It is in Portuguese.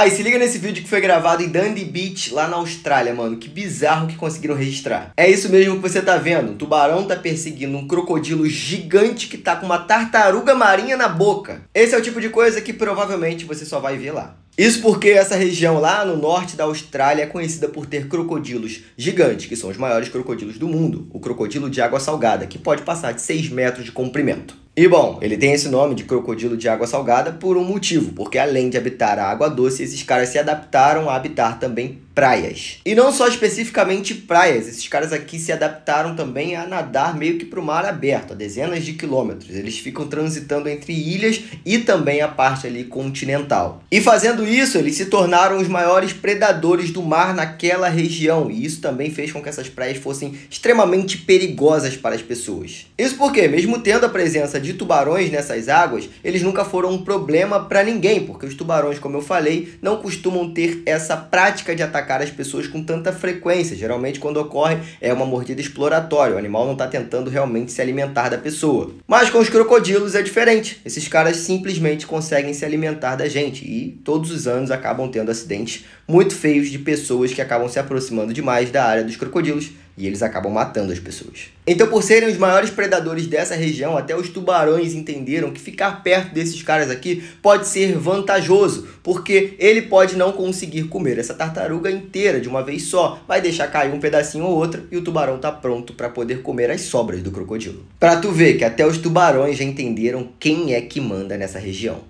Ah, e se liga nesse vídeo que foi gravado em Dundee Beach, lá na Austrália, mano. Que bizarro que conseguiram registrar. É isso mesmo que você tá vendo. Um tubarão tá perseguindo um crocodilo gigante que tá com uma tartaruga marinha na boca. Esse é o tipo de coisa que provavelmente você só vai ver lá. Isso porque essa região lá no norte da Austrália é conhecida por ter crocodilos gigantes, que são os maiores crocodilos do mundo. O crocodilo de água salgada, que pode passar de 6 metros de comprimento. E bom, ele tem esse nome de crocodilo de água salgada por um motivo, porque além de habitar a água doce, esses caras se adaptaram a habitar também praias. E não só especificamente praias, esses caras aqui se adaptaram também a nadar meio que para o mar aberto, a dezenas de quilômetros. Eles ficam transitando entre ilhas e também a parte ali continental. E fazendo isso, eles se tornaram os maiores predadores do mar naquela região, e isso também fez com que essas praias fossem extremamente perigosas para as pessoas. Isso porque, mesmo tendo a presença de tubarões nessas águas, eles nunca foram um problema para ninguém, porque os tubarões, como eu falei, não costumam ter essa prática de atacar as pessoas com tanta frequência. Geralmente, quando ocorre, é uma mordida exploratória. O animal não está tentando realmente se alimentar da pessoa. Mas com os crocodilos é diferente. Esses caras simplesmente conseguem se alimentar da gente e todos os anos acabam tendo acidentes muito feios de pessoas que acabam se aproximando demais da área dos crocodilos e eles acabam matando as pessoas. Então, por serem os maiores predadores dessa região, até os tubarões entenderam que ficar perto desses caras aqui pode ser vantajoso, porque ele pode não conseguir comer essa tartaruga inteira de uma vez só, vai deixar cair um pedacinho ou outro e o tubarão tá pronto para poder comer as sobras do crocodilo. Para tu ver que até os tubarões já entenderam quem é que manda nessa região.